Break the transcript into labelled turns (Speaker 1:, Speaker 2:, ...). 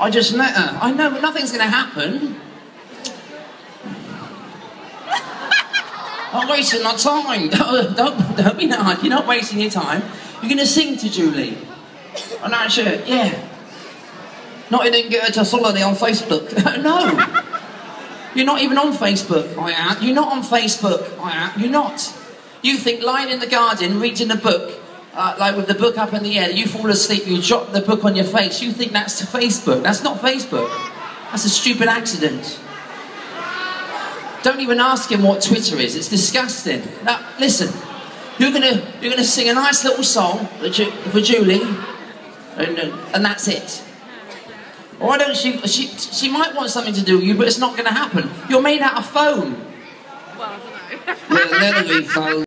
Speaker 1: I just met her. Uh, I know, nothing's going to happen. I'm wasting my time. Don't, don't, don't be hard. You're not wasting your time. You're going to sing to Julie. On that shirt, yeah. Not even get her to holiday on Facebook. no. You're not even on Facebook. I am. You're not on Facebook. I am. You're not. You think lying in the garden, reading a book, uh, like with the book up in the air, you fall asleep, you drop the book on your face. You think that's to Facebook. That's not Facebook. That's a stupid accident. Don't even ask him what Twitter is. It's disgusting. Now, listen. You're gonna you're gonna sing a nice little song for Julie, and, uh, and that's it. Why don't she, she? She might want something to do with you, but it's not going to happen. You're made out of foam.
Speaker 2: Well, I don't know.
Speaker 1: yeah.